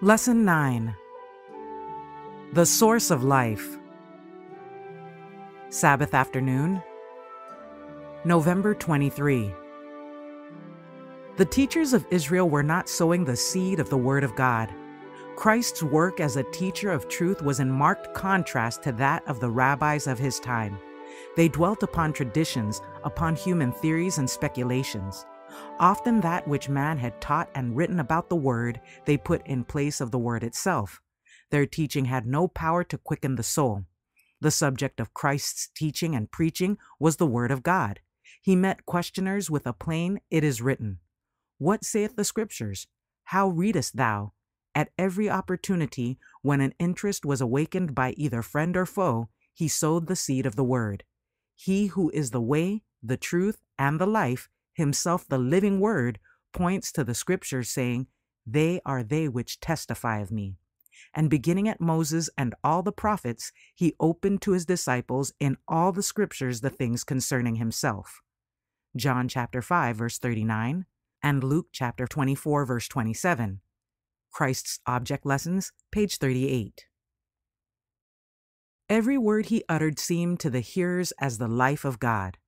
Lesson 9 The Source of Life. Sabbath afternoon, November 23. The teachers of Israel were not sowing the seed of the Word of God. Christ's work as a teacher of truth was in marked contrast to that of the rabbis of his time. They dwelt upon traditions, upon human theories and speculations. Often that which man had taught and written about the Word, they put in place of the Word itself. Their teaching had no power to quicken the soul. The subject of Christ's teaching and preaching was the Word of God. He met questioners with a plain, It is written. What saith the Scriptures? How readest thou? At every opportunity, when an interest was awakened by either friend or foe, he sowed the seed of the Word. He who is the way, the truth, and the life, himself the living Word, points to the Scriptures, saying, They are they which testify of me. And beginning at Moses and all the prophets, he opened to his disciples in all the Scriptures the things concerning himself. John chapter 5, verse 39, and Luke chapter 24, verse 27. Christ's Object Lessons, page 38. Every word he uttered seemed to the hearers as the life of God.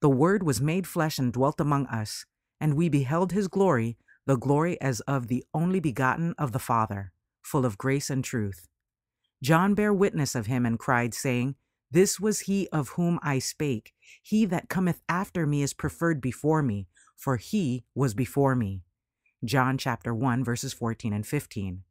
The Word was made flesh and dwelt among us, and we beheld his glory, the glory as of the only begotten of the Father, full of grace and truth. John bare witness of him and cried, saying, This was he of whom I spake. He that cometh after me is preferred before me, for he was before me. John chapter 1 verses 14 and 15.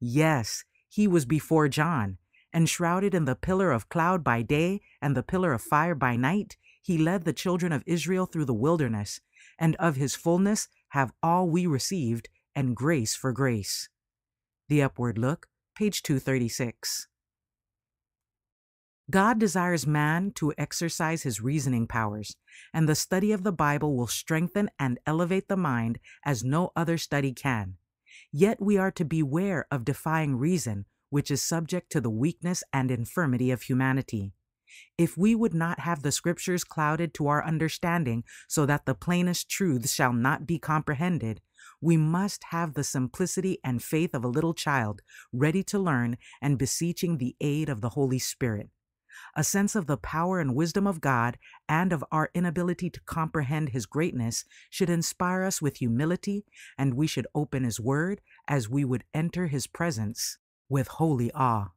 Yes, he was before John, enshrouded in the pillar of cloud by day and the pillar of fire by night, he led the children of Israel through the wilderness, and of his fullness have all we received, and grace for grace. The Upward Look, page 236. God desires man to exercise his reasoning powers, and the study of the Bible will strengthen and elevate the mind as no other study can. Yet we are to beware of defying reason, which is subject to the weakness and infirmity of humanity. If we would not have the Scriptures clouded to our understanding so that the plainest truths shall not be comprehended, we must have the simplicity and faith of a little child, ready to learn and beseeching the aid of the Holy Spirit. A sense of the power and wisdom of God and of our inability to comprehend His greatness should inspire us with humility, and we should open His Word as we would enter His presence with holy awe.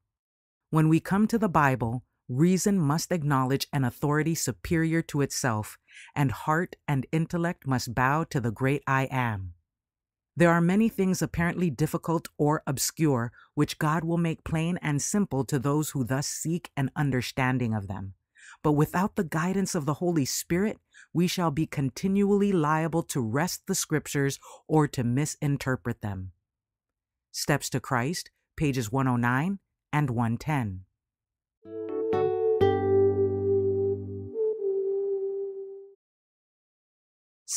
When we come to the Bible, reason must acknowledge an authority superior to itself, and heart and intellect must bow to the great I am. There are many things apparently difficult or obscure which God will make plain and simple to those who thus seek an understanding of them. But without the guidance of the Holy Spirit, we shall be continually liable to wrest the Scriptures or to misinterpret them. Steps to Christ, pages 109 and 110.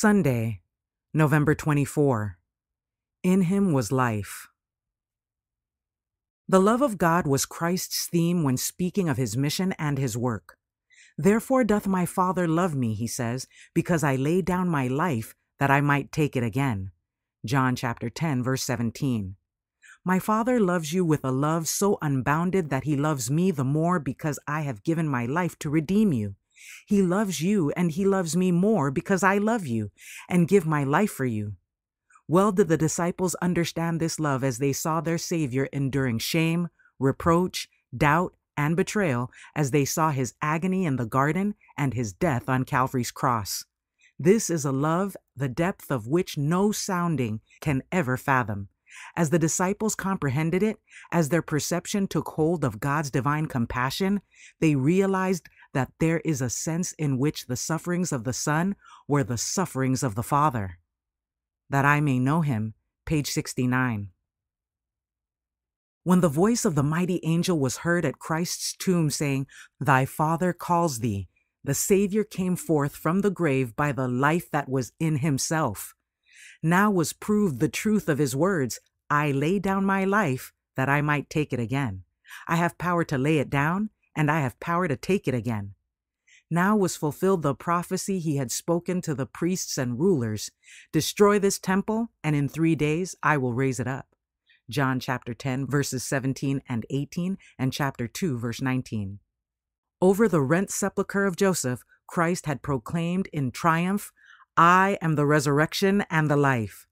Sunday, November 24. In him was life. The love of God was Christ's theme when speaking of his mission and his work. Therefore doth my Father love me, he says, because I lay down my life that I might take it again. John chapter 10 verse 17. My Father loves you with a love so unbounded that he loves me the more because I have given my life to redeem you. He loves you and he loves me more because I love you and give my life for you. Well did the disciples understand this love as they saw their Savior enduring shame, reproach, doubt, and betrayal as they saw his agony in the garden and his death on Calvary's cross. This is a love the depth of which no sounding can ever fathom. As the disciples comprehended it, as their perception took hold of God's divine compassion, they realized that there is a sense in which the sufferings of the Son were the sufferings of the Father. That I may know him, page 69. When the voice of the mighty angel was heard at Christ's tomb saying, Thy Father calls thee, the Savior came forth from the grave by the life that was in himself. Now was proved the truth of his words I lay down my life that I might take it again. I have power to lay it down, and I have power to take it again. Now was fulfilled the prophecy he had spoken to the priests and rulers Destroy this temple, and in three days I will raise it up. John chapter 10 verses 17 and 18 and chapter 2 verse 19. Over the rent sepulchre of Joseph, Christ had proclaimed in triumph, I am the resurrection and the life.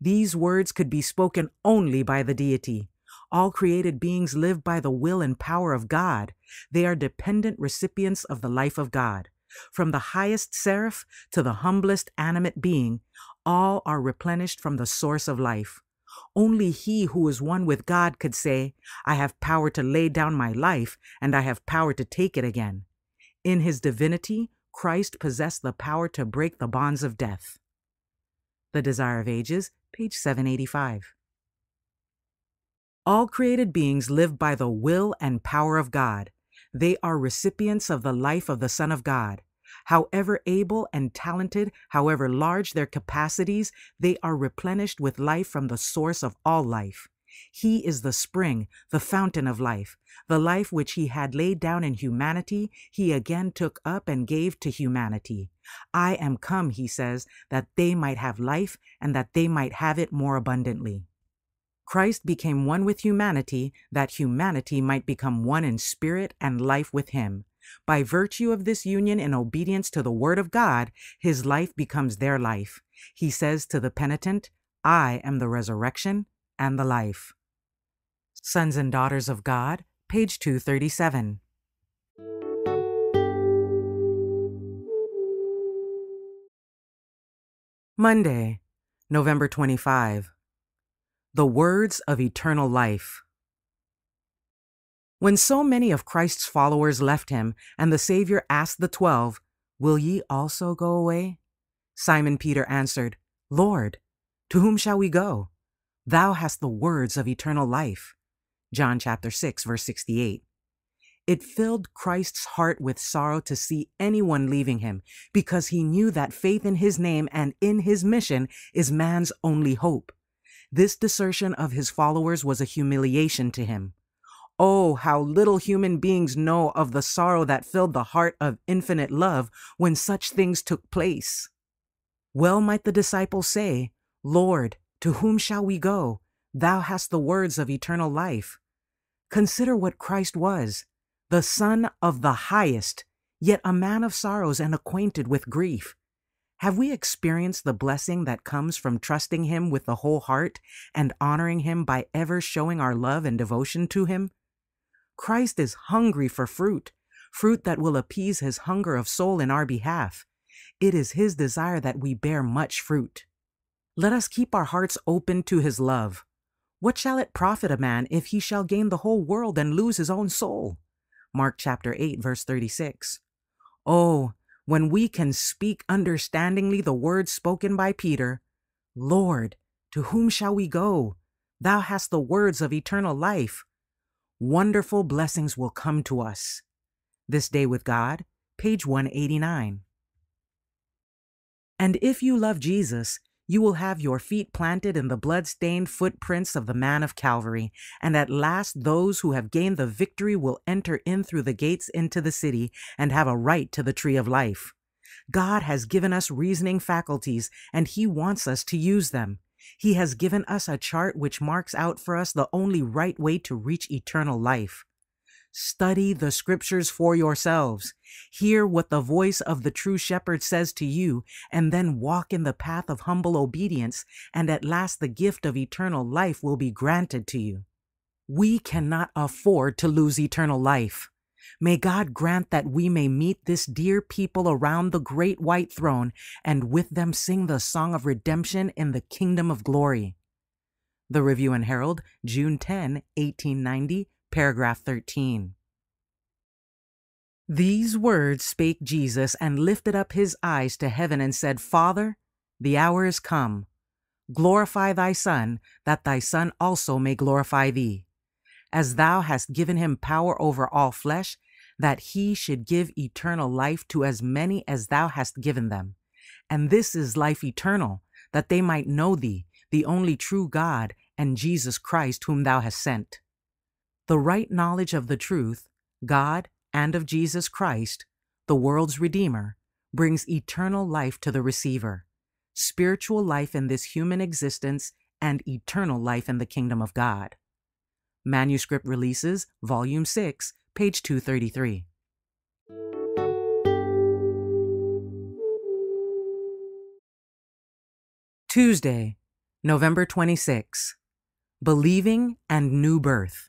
These words could be spoken only by the deity. All created beings live by the will and power of God. They are dependent recipients of the life of God. From the highest seraph to the humblest animate being, all are replenished from the source of life. Only he who is one with God could say, I have power to lay down my life, and I have power to take it again. In his divinity, Christ possessed the power to break the bonds of death. The Desire of Ages, page 785. All created beings live by the will and power of God. They are recipients of the life of the Son of God. However able and talented, however large their capacities, they are replenished with life from the source of all life. He is the spring, the fountain of life. The life which he had laid down in humanity, he again took up and gave to humanity. I am come, he says, that they might have life and that they might have it more abundantly. Christ became one with humanity, that humanity might become one in spirit and life with him. By virtue of this union in obedience to the Word of God, his life becomes their life. He says to the penitent, I am the resurrection and the life. Sons and Daughters of God, page 237. Monday, November 25. The Words of Eternal Life. When so many of Christ's followers left him, and the Savior asked the twelve, Will ye also go away? Simon Peter answered, Lord, to whom shall we go? Thou hast the words of eternal life. John chapter 6, verse 68. It filled Christ's heart with sorrow to see anyone leaving him because he knew that faith in his name and in his mission is man's only hope. This desertion of his followers was a humiliation to him. Oh, how little human beings know of the sorrow that filled the heart of infinite love when such things took place. Well might the disciples say, Lord, to whom shall we go? Thou hast the words of eternal life. Consider what Christ was, the Son of the highest, yet a man of sorrows and acquainted with grief. Have we experienced the blessing that comes from trusting Him with the whole heart and honoring Him by ever showing our love and devotion to Him? Christ is hungry for fruit, fruit that will appease His hunger of soul in our behalf. It is His desire that we bear much fruit. Let us keep our hearts open to His love. What shall it profit a man if he shall gain the whole world and lose his own soul? Mark chapter 8, verse 36. Oh, when we can speak understandingly the words spoken by Peter Lord, to whom shall we go? Thou hast the words of eternal life. Wonderful blessings will come to us. This Day with God, page 189. And if you love Jesus, you will have your feet planted in the blood-stained footprints of the man of Calvary, and at last those who have gained the victory will enter in through the gates into the city and have a right to the tree of life. God has given us reasoning faculties, and He wants us to use them. He has given us a chart which marks out for us the only right way to reach eternal life. Study the scriptures for yourselves. Hear what the voice of the true shepherd says to you, and then walk in the path of humble obedience, and at last the gift of eternal life will be granted to you. We cannot afford to lose eternal life. May God grant that we may meet this dear people around the great white throne and with them sing the song of redemption in the kingdom of glory. The Review and Herald, June 10, 1890, Paragraph 13. These words spake Jesus and lifted up his eyes to heaven and said, Father, the hour is come. Glorify thy Son, that thy Son also may glorify thee. As thou hast given him power over all flesh, that he should give eternal life to as many as thou hast given them. And this is life eternal, that they might know thee, the only true God, and Jesus Christ, whom thou hast sent. The right knowledge of the truth, God, and of Jesus Christ, the world's Redeemer, brings eternal life to the receiver. Spiritual life in this human existence and eternal life in the kingdom of God. Manuscript Releases, Volume 6, page 233. Tuesday, November 26. Believing and New Birth.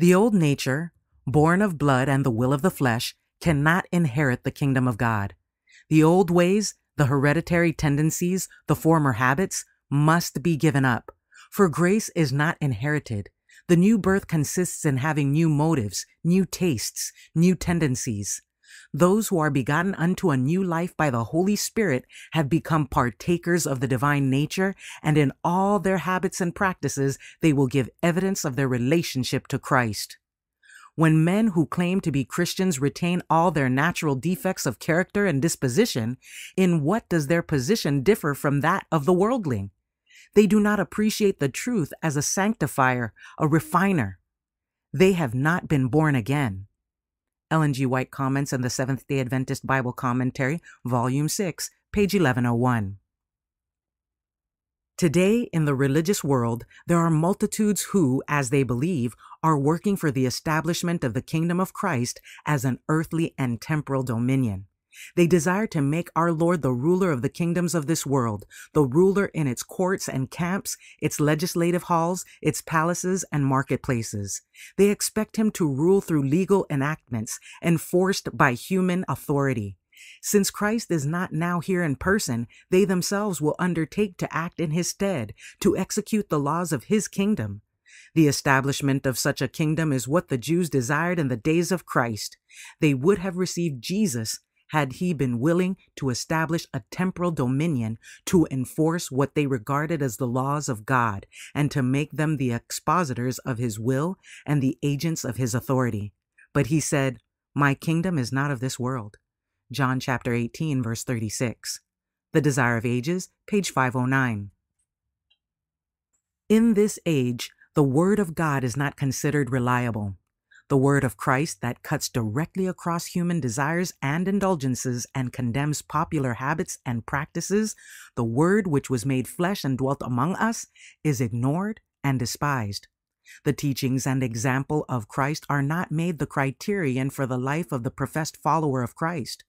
The old nature, born of blood and the will of the flesh, cannot inherit the kingdom of God. The old ways, the hereditary tendencies, the former habits must be given up, for grace is not inherited. The new birth consists in having new motives, new tastes, new tendencies. Those who are begotten unto a new life by the Holy Spirit have become partakers of the divine nature, and in all their habits and practices, they will give evidence of their relationship to Christ. When men who claim to be Christians retain all their natural defects of character and disposition, in what does their position differ from that of the worldling? They do not appreciate the truth as a sanctifier, a refiner. They have not been born again. Ellen G. White comments in the Seventh day Adventist Bible Commentary, Volume 6, page 1101. Today, in the religious world, there are multitudes who, as they believe, are working for the establishment of the kingdom of Christ as an earthly and temporal dominion. They desire to make our Lord the ruler of the kingdoms of this world, the ruler in its courts and camps, its legislative halls, its palaces and marketplaces. They expect him to rule through legal enactments enforced by human authority. Since Christ is not now here in person, they themselves will undertake to act in his stead, to execute the laws of his kingdom. The establishment of such a kingdom is what the Jews desired in the days of Christ. They would have received Jesus had he been willing to establish a temporal dominion to enforce what they regarded as the laws of God and to make them the expositors of his will and the agents of his authority. But he said, My kingdom is not of this world. John chapter 18, verse 36. The Desire of Ages, page 509. In this age, the Word of God is not considered reliable. The Word of Christ that cuts directly across human desires and indulgences and condemns popular habits and practices, the Word which was made flesh and dwelt among us, is ignored and despised. The teachings and example of Christ are not made the criterion for the life of the professed follower of Christ.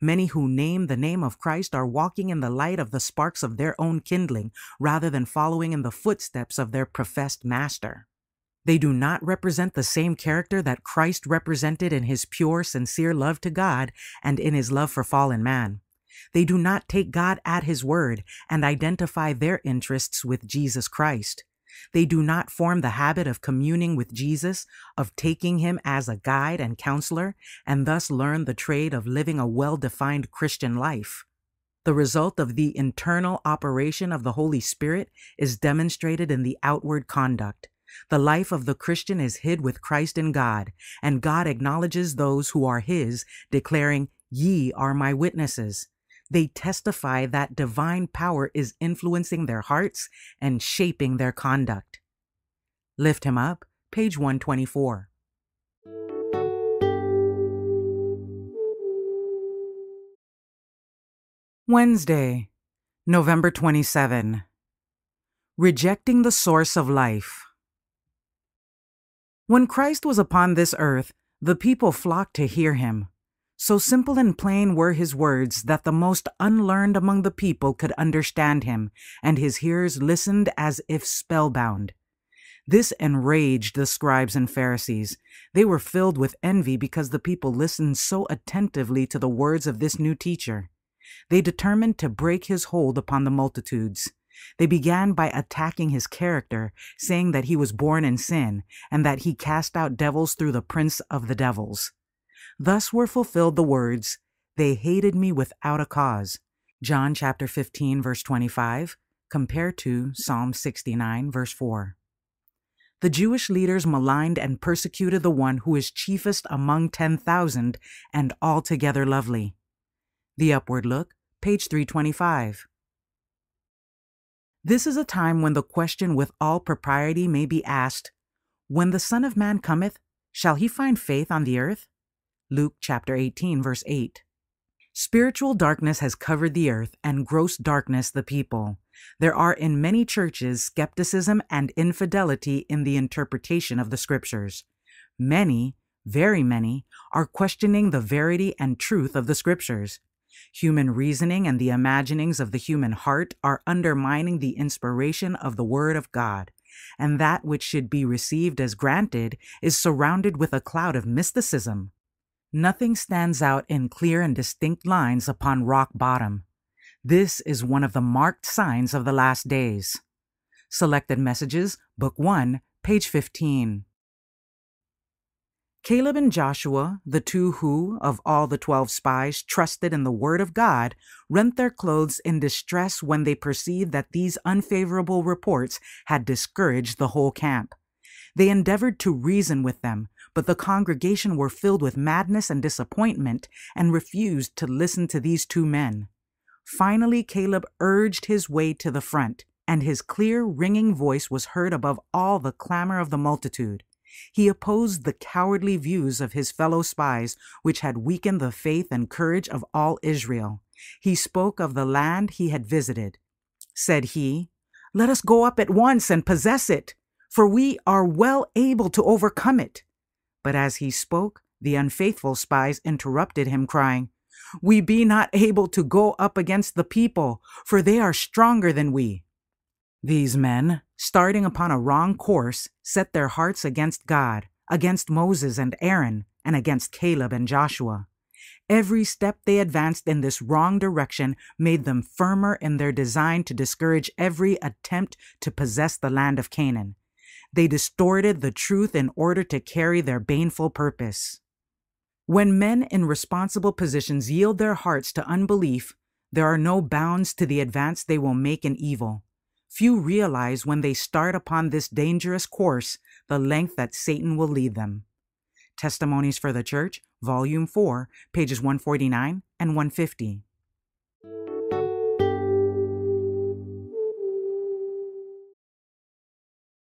Many who name the name of Christ are walking in the light of the sparks of their own kindling rather than following in the footsteps of their professed master. They do not represent the same character that Christ represented in his pure, sincere love to God and in his love for fallen man. They do not take God at his word and identify their interests with Jesus Christ. They do not form the habit of communing with Jesus, of taking him as a guide and counselor, and thus learn the trade of living a well defined Christian life. The result of the internal operation of the Holy Spirit is demonstrated in the outward conduct. The life of the Christian is hid with Christ in God, and God acknowledges those who are his, declaring, Ye are my witnesses. They testify that divine power is influencing their hearts and shaping their conduct. Lift Him Up, page 124. Wednesday, November 27. Rejecting the Source of Life. When Christ was upon this earth, the people flocked to hear him. So simple and plain were his words that the most unlearned among the people could understand him, and his hearers listened as if spellbound. This enraged the scribes and Pharisees. They were filled with envy because the people listened so attentively to the words of this new teacher. They determined to break his hold upon the multitudes. They began by attacking his character, saying that he was born in sin and that he cast out devils through the prince of the devils. Thus were fulfilled the words, They hated me without a cause. John chapter 15, verse 25, compared to Psalm 69, verse 4. The Jewish leaders maligned and persecuted the one who is chiefest among 10,000 and altogether lovely. The Upward Look, page 325. This is a time when the question with all propriety may be asked When the Son of Man cometh, shall he find faith on the earth? Luke chapter 18, verse 8. Spiritual darkness has covered the earth and gross darkness the people. There are in many churches skepticism and infidelity in the interpretation of the scriptures. Many, very many, are questioning the verity and truth of the scriptures. Human reasoning and the imaginings of the human heart are undermining the inspiration of the Word of God, and that which should be received as granted is surrounded with a cloud of mysticism. Nothing stands out in clear and distinct lines upon rock bottom. This is one of the marked signs of the last days. Selected Messages, Book 1, page 15. Caleb and Joshua, the two who, of all the twelve spies, trusted in the word of God, rent their clothes in distress when they perceived that these unfavorable reports had discouraged the whole camp. They endeavored to reason with them, but the congregation were filled with madness and disappointment and refused to listen to these two men. Finally, Caleb urged his way to the front, and his clear, ringing voice was heard above all the clamor of the multitude. He opposed the cowardly views of his fellow spies, which had weakened the faith and courage of all Israel. He spoke of the land he had visited. Said he, Let us go up at once and possess it, for we are well able to overcome it. But as he spoke, the unfaithful spies interrupted him, crying, We be not able to go up against the people, for they are stronger than we. These men, starting upon a wrong course, set their hearts against God, against Moses and Aaron, and against Caleb and Joshua. Every step they advanced in this wrong direction made them firmer in their design to discourage every attempt to possess the land of Canaan. They distorted the truth in order to carry their baneful purpose. When men in responsible positions yield their hearts to unbelief, there are no bounds to the advance they will make in evil. Few realize when they start upon this dangerous course the length that Satan will lead them. Testimonies for the Church, Volume 4, pages 149 and 150.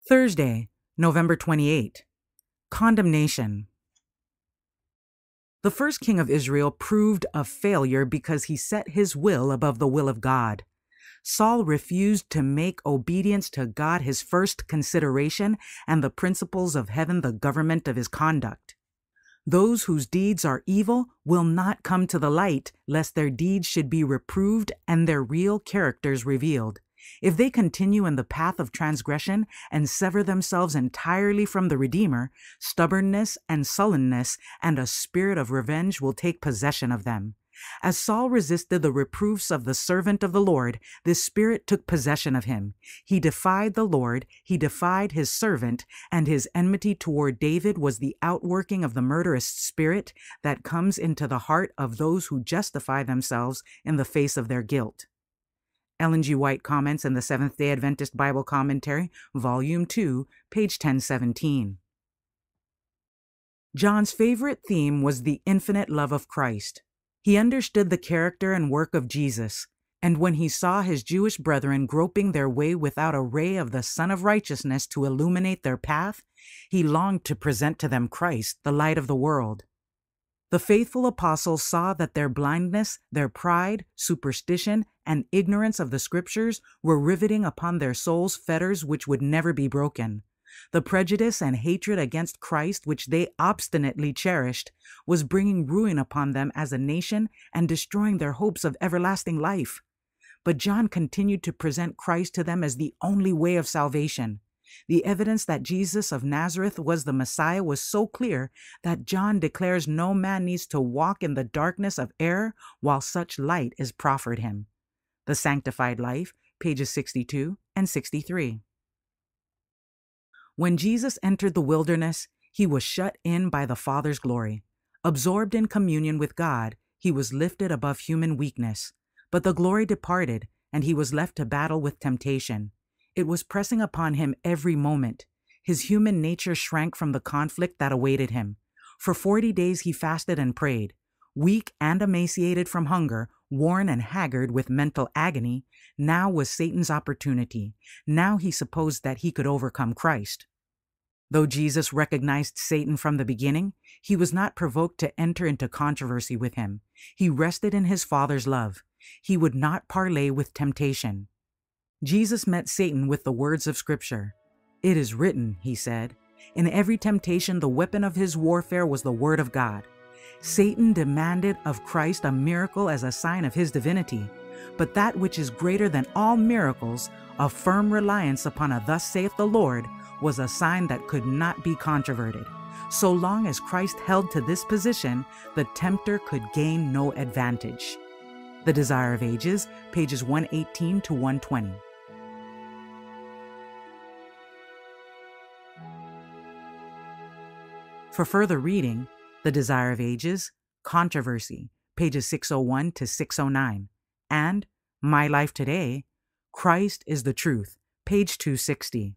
Thursday, November 28. Condemnation. The first king of Israel proved a failure because he set his will above the will of God. Saul refused to make obedience to God his first consideration and the principles of heaven the government of his conduct. Those whose deeds are evil will not come to the light, lest their deeds should be reproved and their real characters revealed. If they continue in the path of transgression and sever themselves entirely from the Redeemer, stubbornness and sullenness and a spirit of revenge will take possession of them. As Saul resisted the reproofs of the servant of the Lord, this spirit took possession of him. He defied the Lord, he defied his servant, and his enmity toward David was the outworking of the murderous spirit that comes into the heart of those who justify themselves in the face of their guilt. Ellen G. White comments in the Seventh day Adventist Bible Commentary, Volume 2, page 1017. John's favorite theme was the infinite love of Christ. He understood the character and work of Jesus, and when he saw his Jewish brethren groping their way without a ray of the Sun of Righteousness to illuminate their path, he longed to present to them Christ, the light of the world. The faithful apostles saw that their blindness, their pride, superstition, and ignorance of the Scriptures were riveting upon their souls fetters which would never be broken. The prejudice and hatred against Christ which they obstinately cherished was bringing ruin upon them as a nation and destroying their hopes of everlasting life. But John continued to present Christ to them as the only way of salvation. The evidence that Jesus of Nazareth was the Messiah was so clear that John declares no man needs to walk in the darkness of error while such light is proffered him. The Sanctified Life, pages 62 and 63. When Jesus entered the wilderness, he was shut in by the Father's glory. Absorbed in communion with God, he was lifted above human weakness. But the glory departed, and he was left to battle with temptation. It was pressing upon him every moment. His human nature shrank from the conflict that awaited him. For forty days he fasted and prayed. Weak and emaciated from hunger, worn and haggard with mental agony, now was Satan's opportunity. Now he supposed that he could overcome Christ. Though Jesus recognized Satan from the beginning, he was not provoked to enter into controversy with him. He rested in his Father's love. He would not parley with temptation. Jesus met Satan with the words of Scripture. It is written, he said. In every temptation, the weapon of his warfare was the Word of God. Satan demanded of Christ a miracle as a sign of his divinity, but that which is greater than all miracles, a firm reliance upon a thus saith the Lord, was a sign that could not be controverted. So long as Christ held to this position, the tempter could gain no advantage. The Desire of Ages, pages 118 to 120. For further reading, The Desire of Ages, Controversy, pages 601 to 609, and My Life Today, Christ is the Truth, page 260.